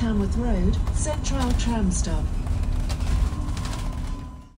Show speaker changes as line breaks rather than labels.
Tamworth Road, Central Tram Stop.